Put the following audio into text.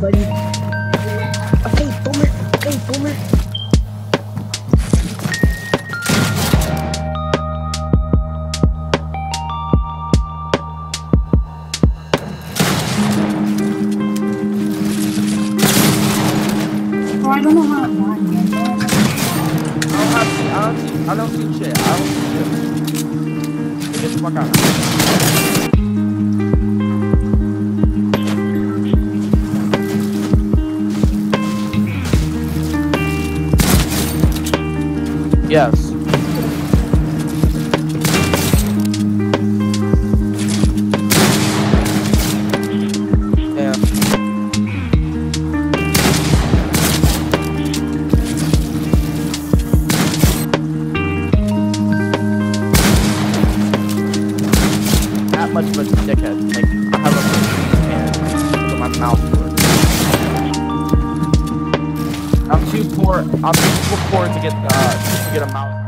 buddy. Okay, boomer. Okay, boomer. I don't know how. I don't see, I don't see, I don't see shit. I don't see shit. Get the fuck out. Yes. Much of a dickhead. Like, it. I'm too poor to get uh to get a mouse.